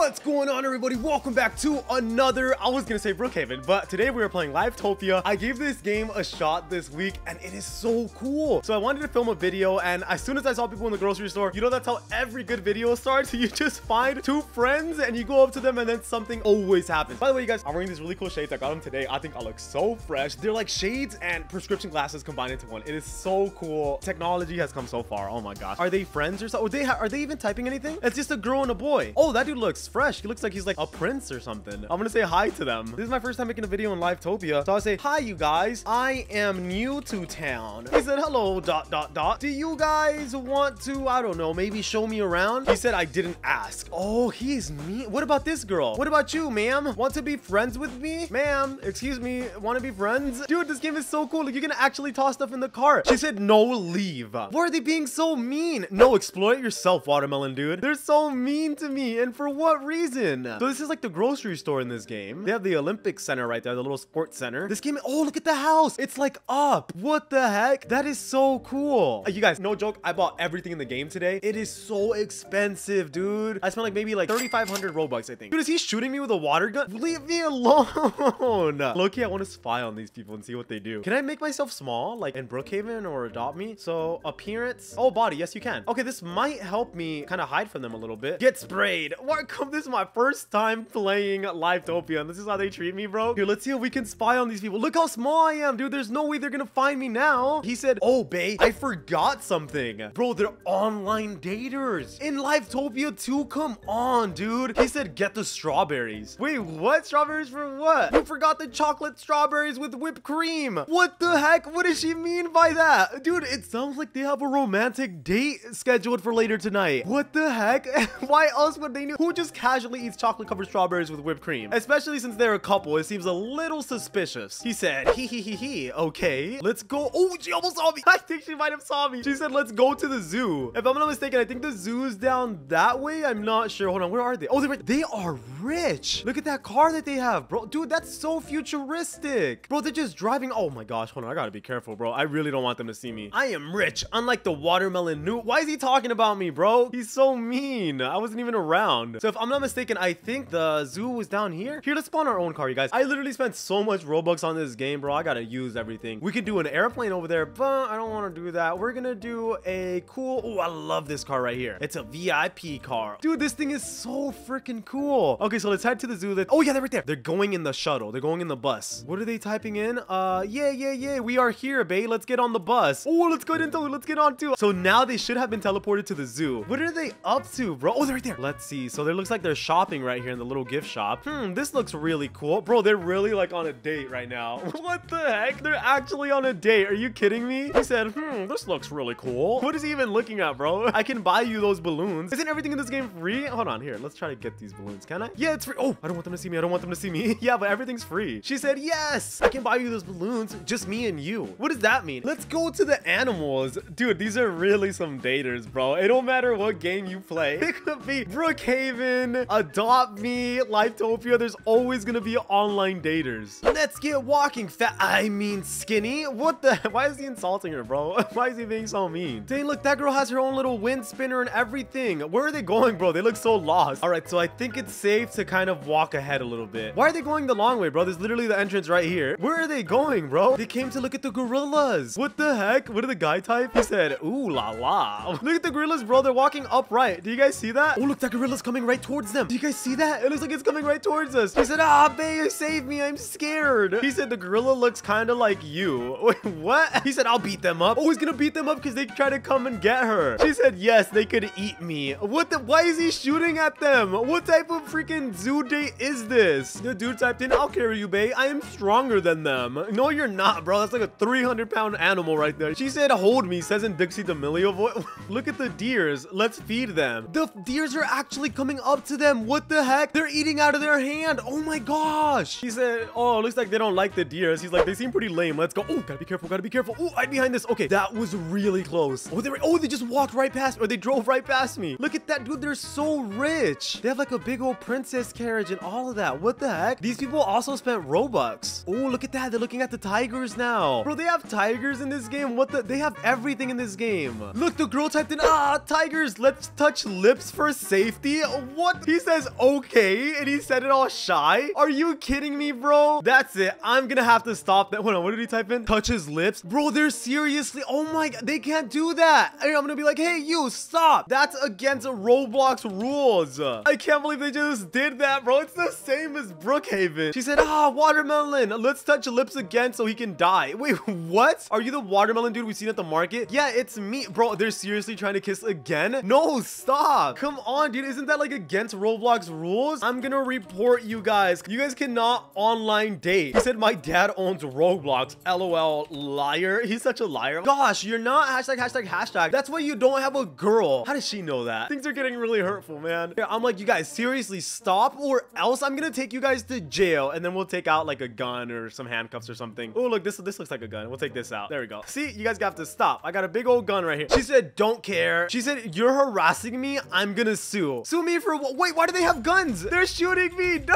What's going on everybody? Welcome back to another, I was gonna say Brookhaven, but today we are playing Livetopia. I gave this game a shot this week and it is so cool. So I wanted to film a video and as soon as I saw people in the grocery store, you know that's how every good video starts. You just find two friends and you go up to them and then something always happens. By the way, you guys, I'm wearing these really cool shades. I got them today. I think I look so fresh. They're like shades and prescription glasses combined into one. It is so cool. Technology has come so far. Oh my gosh. Are they friends or something? Are they, are they even typing anything? It's just a girl and a boy. Oh, that dude looks fresh. He looks like he's like a prince or something. I'm gonna say hi to them. This is my first time making a video in Livetopia. So I'll say, hi, you guys. I am new to town. He said, hello, dot, dot, dot. Do you guys want to, I don't know, maybe show me around? He said, I didn't ask. Oh, he's me. What about this girl? What about you, ma'am? Want to be friends with me? Ma'am, excuse me, want to be friends? Dude, this game is so cool. Like, you can actually toss stuff in the cart. She said, no, leave. Why are they being so mean? No, exploit yourself, watermelon dude. They're so mean to me. And for what reason? So this is like the grocery store in this game. They have the Olympic Center right there, the little sports center. This game, oh, look at the house. It's like up. What the heck? That is so cool. You guys, no joke. I bought everything in the game today. It is so expensive, dude. I spent like maybe like 3,500 Robux, I think. Dude, is he shooting me with a water gun? Leave me alone. Loki, I want to spy on these people and see what they do. Can I make myself small, like in Brookhaven or adopt me? So appearance. Oh, body. Yes, you can. Okay, this might help me kind of hide from them a little bit. Get sprayed. What? Come, this is my first time playing Livetopia, and this is how they treat me, bro. Here, let's see if we can spy on these people. Look how small I am, dude. There's no way they're gonna find me now. He said, oh, babe, I forgot something. Bro, they're online daters. In Livetopia 2, come on, dude. He said, get the strawberries. Wait, what? Strawberries for what? You forgot the chocolate strawberries with whipped cream. What the heck? What does she mean by that? Dude, it sounds like they have a romantic date scheduled for later tonight. What the heck? Why else would they know? Who just casually eats chocolate covered strawberries with whipped cream? Especially since they're a couple, it seems a little suspicious. He said, hee hee hee hee. Okay, let's go. Oh, she almost saw me. I think she might have saw me. She said, let's go to the zoo. If I'm not mistaken, I think the zoo's down that way. I'm not sure. Hold on, where are they? Oh, they're right. They are rich. Look at that car that they have, bro. Dude, that's so futuristic. Bro, they're just driving. Oh my gosh, hold on. I gotta be careful, bro. I really don't want them to see me. I am rich, unlike the watermelon new. Why is he talking about me, bro? He's so mean. I wasn't even around. So if I'm not mistaken, I think the zoo was down here. Here, let's spawn our own car, you guys. I literally spent so much Robux on this game, bro. I gotta use everything. We could do an airplane over there, but I don't want to do that. We're gonna do a cool... Oh, I love this car right here. It's a VIP car. Dude, this thing is so freaking cool. Okay, so let's head to the zoo. That oh, yeah, they're right there. They're going in the shuttle. They're going in the bus. What are they typing in? Uh, yeah, yeah, yeah. We are here, babe. Let's get on the bus. Oh, let's go into Let's get on too. So now they should have been teleported to the zoo. What are they up to, bro? Oh, they're right there. Let's see. So there looks like they're shopping right here in the little gift shop. Hmm, this looks really cool. Bro, they're really like on a date right now. what the heck? They're actually on a date. Are you kidding me? He said, hmm, this looks really cool. What is he even looking at, bro? I can buy you those balloons. Isn't everything in this game free? Hold on here. Let's try to get these balloons. Can I? Yeah, it's free. Oh, I don't want them to see me. I don't want them to see me. yeah, but everything's free. She said, yes, I can buy you those balloons. Just me and you. What does that mean? Let's go to the animals. Dude, these are really some daters, bro. It don't matter what game you play. It could be Brookhaven, Adopt Me, Livetopia. There's always gonna be online daters. Let's get walking fat. I mean skinny. What the? Why is he insulting her, bro? Why is he being so mean? Dang, look, that girl has her own little wind spinner and everything. Where are they going, bro? They look so lost. All right, so I think it's safe to kind of walk ahead a little bit. Why are they going the long way, bro? There's literally the entrance right here. Where are they going, bro? They came to look at the gorillas. What the heck? What did the guy type? He said, ooh la la. Look at the gorillas, bro. They're walking upright. Do you guys see that? Oh, look, that gorilla's coming right towards them. Do you guys see that? It looks like it's coming right towards us. He said, ah, babe, save me. I'm scared. He said the gorilla looks kind of like you. Wait, what? He said, I'll beat them up. Oh, he's gonna beat them up because they try to come and get her. She said, yes, they could eat me. What the? Why is he shooting at them? What type of freaking zoo date is this? The dude typed in, I'll carry you, babe. I am stronger than them. No, you're not, bro. That's like a 300 pound animal right there. She said, hold me, says in Dixie D'Amelio voice. Look at the deers. Let's feed them. The deers are actually coming up to them. What the heck? They're eating out of their hand. Oh my gosh. He said, oh, looks like they don't like the deers. He's like, they seem pretty lame. Let's go. Oh, gotta be careful. Gotta be careful. Oh, I'm behind this. Okay, that was really close. Oh, they oh, they just walked right past or they drove right past me. Look at that, dude. They're so rich. They have like a big old princess carriage and all of that. What the heck? These people also spent Robux. Oh, look at that. They're looking at the tigers now. Bro, they have tigers in this game. What the? They have everything in this game. Look, the girl typed in, ah, tigers. Let's touch lips for safety. What? What? He says okay, and he said it all shy. Are you kidding me, bro? That's it. I'm gonna have to stop that. Hold on, what did he type in? Touch his lips. Bro, they're seriously, oh my God, they can't do that. I'm gonna be like, hey, you, stop. That's against Roblox rules. I can't believe they just did that, bro. It's the same as Brookhaven. She said, ah, watermelon. Let's touch lips again so he can die. Wait, what? Are you the watermelon dude we've seen at the market? Yeah, it's me. Bro, they're seriously trying to kiss again? No, stop. Come on, dude. Isn't that like against Roblox rules? I'm gonna report you guys. You guys cannot online date. He said my dad owns Roblox. LOL, liar. He's such a liar. Gosh, you're not hashtag, hashtag, hashtag. That's why you don't have a girl. How does she know that? Things are getting really hurtful, man. I'm like, you guys, seriously, stop or else I'm gonna take you guys to jail and then we'll take out like a gun or some handcuffs or something. Oh, look, this, this looks like a gun. We'll take this out. There we go. See, you guys have to stop. I got a big old gun right here. She said, don't care. She said, you're harassing me. I'm gonna sue. Sue me for what? Wait, why do they have guns? They're shooting me.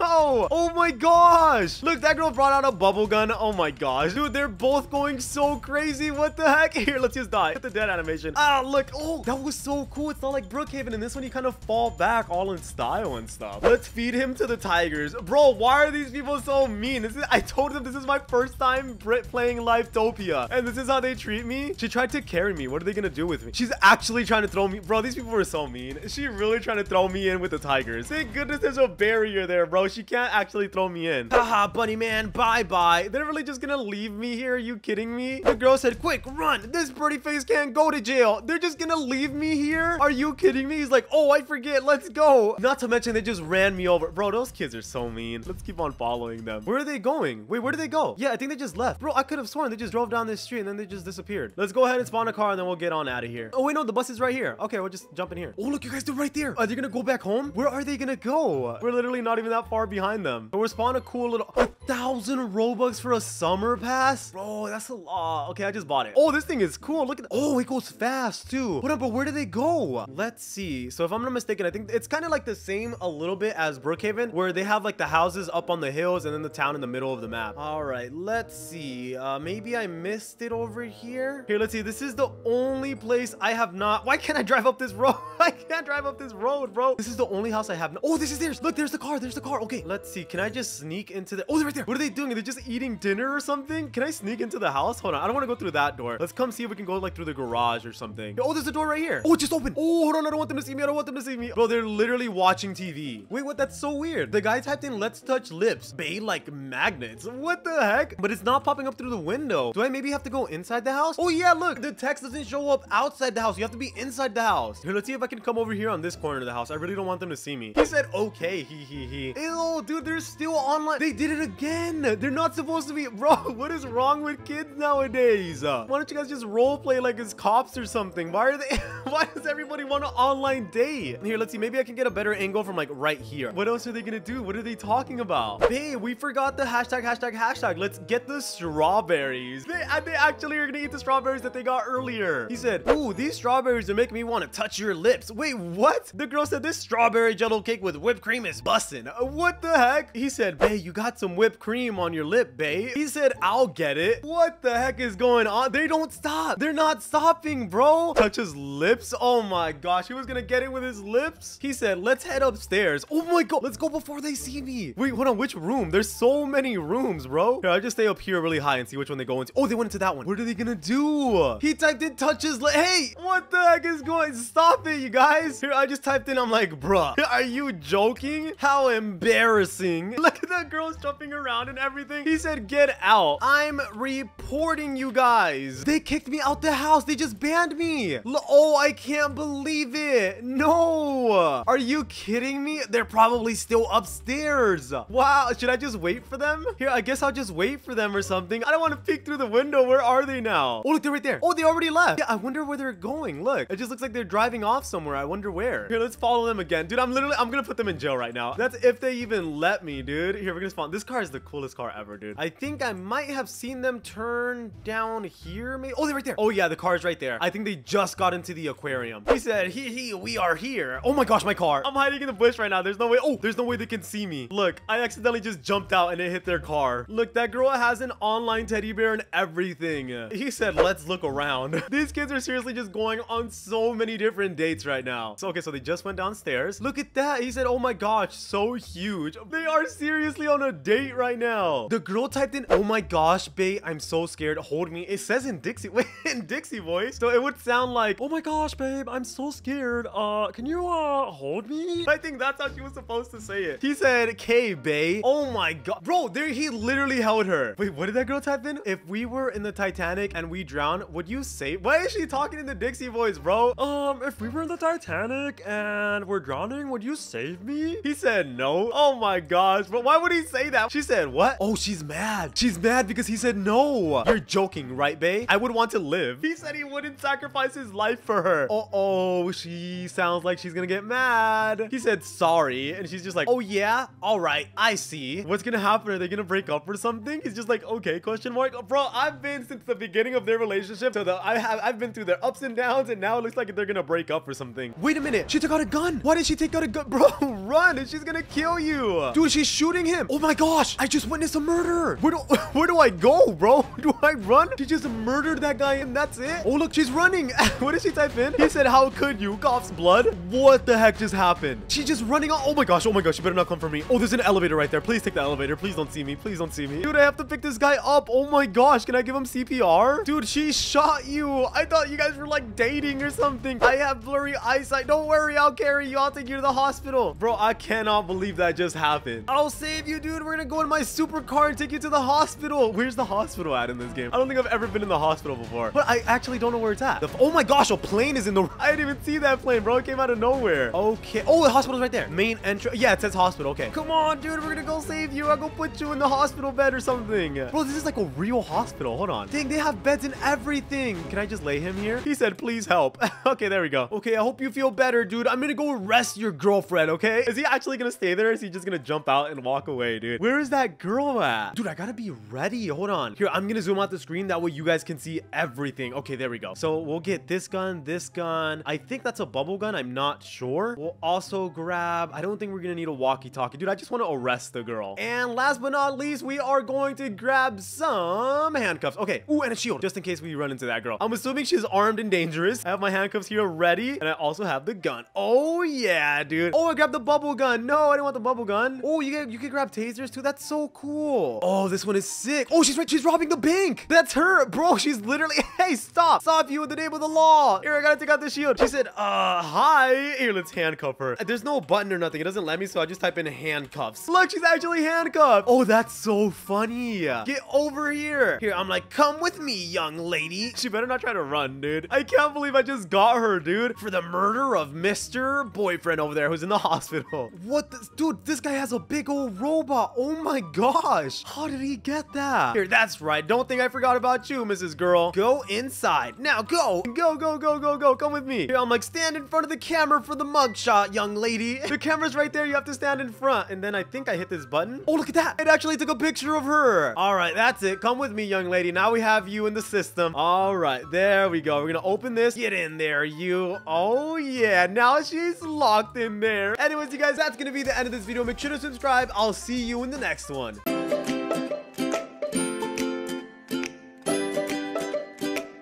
No. Oh my gosh. Look, that girl brought out a bubble gun. Oh my gosh. Dude, they're both going so crazy. What the heck? Here, let's just die. Hit the dead animation. Ah, look. Oh, that was so cool. It's not like Brookhaven. In this one, you kind of fall back all in style and stuff. Let's feed him to the tigers. Bro, why are these people so mean? Is, I told them this is my first time Brit playing Livetopia. And this is how they treat me. She tried to carry me. What are they going to do with me? She's actually trying to throw me. Bro, these people are so mean. Is she really trying to throw me in with the tigers? Thank goodness there's a barrier there, bro. She can't actually throw me in. Haha, bunny man. Bye-bye. They're really just to leave me here. Are you kidding me? The girl said, quick, run. This pretty face can't go to jail. They're just to leave me here? Are you kidding me? He's like, oh, I forget. Let's go. Not to mention they just ran me over. Bro, those kids are so mean. Let's keep on following them. Where are they going? Wait, where did they go? Yeah, I think they just left. Bro, I could have sworn they just drove down this street and then they just disappeared. Let's go ahead and spawn a car and then we'll get on out of here. Oh, wait, no, the bus is right here. Okay, we'll just jump in here. Oh, look, you guys, they're right there. Are they gonna go back home? Where are they gonna go? We're literally not even that far behind them. But we're spawning a cool little... A thousand Robux for a summer pass? Bro, that's a lot. Okay, I just bought it. Oh, this thing is cool. Look at... Oh, it goes fast, too. What up, but where do they go? Let's see. So if I'm not mistaken, I think it's kind of like the same a little bit as Brookhaven, where they have like the houses up on the hills and then the town in the middle of the map. All right, let's see. Uh, maybe I missed it over here. Here, let's see. This is the only place I have not. Why can't I drive up this road? I can't drive up this road, bro. This is the only house I have. Oh, this is theirs. Look, there's the car. There's the car. Okay, let's see. Can I just sneak into the? Oh, they're right there. What are they doing? Are they just eating dinner or something? Can I sneak into the house? Hold on. I don't want to go through that door. Let's come see if we can go like through the garage or something. Oh, there's a door right here. Oh, it just opened. Oh, hold on. I don't want them to see me. I don't want them to see me. Bro, they're literally watching TV. Wait, what? That's so weird. The guy typed in let's touch lips. Bay like magnets. What the heck? But it's not popping up through the window. Do I maybe have to go inside the house? Oh yeah, look. The text doesn't show up outside the house. You have to be inside the house. Here, let's see if I can come over here on this corner of the house. I really don't want them to see me. He said okay. He he he. Ew, dude, they're still online. They did it again. They're not supposed to be. Bro, what is wrong with kids nowadays? Uh, why don't you guys just role play like as cops or something? Why are they? why does everybody want an online date? Here, let's see. Maybe I can get a better angle from like right here. What else are they gonna do? What are they talking about? Babe, we forgot the hashtag, hashtag, hashtag. Let's get the strawberries. They, they actually are gonna eat the strawberries that they got earlier. He said, ooh, these strawberries are making me want to touch your Wait, what? The girl said this strawberry jello cake with whipped cream is bussin'. Uh, what the heck? He said, babe, you got some whipped cream on your lip, babe. He said, I'll get it. What the heck is going on? They don't stop. They're not stopping, bro. Touch his lips. Oh my gosh. He was gonna get it with his lips. He said, let's head upstairs. Oh my god. Let's go before they see me. Wait, hold on. Which room? There's so many rooms, bro. Here, I'll just stay up here really high and see which one they go into. Oh, they went into that one. What are they gonna do? He typed in touch his lip. Hey, what the heck is going? Stop it, you guys. Here, I just typed in. I'm like, bruh, are you joking? How embarrassing. Look at that girl's jumping around and everything. He said, get out. I'm reporting you guys. They kicked me out the house. They just banned me. L oh, I can't believe it. No. Are you kidding me? They're probably still upstairs. Wow. Should I just wait for them? Here, I guess I'll just wait for them or something. I don't want to peek through the window. Where are they now? Oh, look, they're right there. Oh, they already left. Yeah, I wonder where they're going. Look, it just looks like they're driving off somewhere. I wonder where. Here, let's follow them again. Dude, I'm literally, I'm to put them in jail right now. That's if they even let me, dude. Here, we're to spawn. This car is the coolest car ever, dude. I think I might have seen them turn down here. Maybe. Oh, they're right there. Oh, yeah, the car's right there. I think they just got into the aquarium. He said, he, he, we are here. Oh my gosh, my car. I'm hiding in the bush right now. There's no way. Oh, there's no way they can see me. Look, I accidentally just jumped out and it hit their car. Look, that girl has an online teddy bear and everything. He said, let's look around. These kids are seriously just going on so many different dates. Right now. So, okay, so they just went downstairs. Look at that. He said, oh my gosh, so huge. They are seriously on a date right now. The girl typed in, oh my gosh, babe, I'm so scared. Hold me. It says in Dixie, wait, in Dixie voice. So it would sound like, oh my gosh, babe, I'm so scared. Uh, can you, uh, hold me? I think that's how she was supposed to say it. He said, okay, babe. Oh my god. Bro, there he literally held her. Wait, what did that girl type in? If we were in the Titanic and we drowned, would you say? Why is she talking in the Dixie voice, bro? Um, if we were in the Titanic and we're drowning, would you save me? He said no. Oh my gosh, but why would he say that? She said, what? Oh, she's mad. She's mad because he said no. You're joking, right, babe? I would want to live. He said he wouldn't sacrifice his life for her. Uh-oh, she sounds like she's gonna get mad. He said sorry, and she's just like, oh yeah? All right, I see. What's gonna happen? Are they gonna break up or something? He's just like, okay, question mark. Bro, I've been since the beginning of their relationship. So the, I have, I've been through their ups and downs, and now it looks like they're gonna break up or something. Wait a minute. She took out a gun. Why did she take out a gun? Bro, run, she's gonna kill you. Dude, she's shooting him. Oh my gosh, I just witnessed a murder. Where do, where do I go, bro? Do I run? She just murdered that guy, and that's it? Oh, look, she's running. what did she type in? He said, how could you? Coughs blood. What the heck just happened? She's just running. Oh my gosh, oh my gosh, you better not come for me. Oh, there's an elevator right there. Please take the elevator. Please don't see me. Please don't see me. Dude, I have to pick this guy up. Oh my gosh, can I give him CPR? Dude, she shot you. I thought you guys were like dating or something. I have blurry eyesight. Don't worry, I'll carry you. I'll take you to the hospital. Bro, I cannot believe that just happened. I'll save you, dude. We're gonna go in my supercar and take you to the hospital. Where's the hospital at in this game? I don't think I've ever been in the hospital before, but I actually don't know where it's at. Oh my gosh, a plane is in the... I didn't even see that plane, bro. It came out of nowhere. Okay. Oh, the hospital's right there. Main entrance. Yeah, it says hospital. Okay. Come on, dude. We're gonna go save you. I'll go put you in the hospital bed or something. Bro, this is like a real hospital. Hold on. Dang, they have beds and everything. Can I just lay him here? He said, please help. okay, there we go. Okay, I hope you feel better, dude. I'm gonna go arrest your girlfriend, okay? Is he actually gonna stay there? Is he just gonna jump out and walk away, dude? Where is that girl at? Dude, I gotta be ready. Hold on. Here, I'm gonna zoom out the screen. That way you guys can see everything. Okay, there we go. So we'll get this gun, this gun. I think that's a bubble gun. I'm not sure. We'll also grab... I don't think we're gonna need a walkie-talkie. Dude, I just want to arrest the girl. And last but not least, we are going to grab some handcuffs. Okay. Ooh, and a shield, just in case we run into that girl. I'm assuming she's armed and dangerous. I have my handcuffs here ready, and I also have the gun. Oh, yeah, dude. Oh, I grabbed the bubble gun. No, I didn't want the bubble gun. Oh, you get you can grab tasers too. That's so cool. Oh, this one is sick. Oh, she's right. She's robbing the bank. That's her, bro. She's literally. Hey, stop. Stop you in the name of the law. Here, I gotta take out the shield. She said, uh, hi. Here, let's handcuff her. There's no button or nothing. It doesn't let me, so I just type in handcuffs. Look, she's actually handcuffed. Oh, that's so funny. Get over here. Here, I'm like, come with me, young lady. She better not try to run, dude. I can't believe I just got her, dude, for the murder of Mr. Boyfriend over there who's in the hospital. What this? Dude, this guy has a big old robot. Oh my gosh. How did he get that? Here, that's right. Don't think I forgot about you, Mrs. Girl. Go inside. Now go. Go, go, go, go, go. Come with me. Here, I'm like, stand in front of the camera for the mugshot, young lady. The camera's right there. You have to stand in front. And then I think I hit this button. Oh, look at that. It actually took a picture of her. All right, that's it. Come with me, young lady. Now we have you in the system. All right, there we go. We're gonna open this. Get in there, you. Oh, Oh, yeah. Now she's locked in there. Anyways, you guys, that's gonna be the end of this video. Make sure to subscribe. I'll see you in the next one.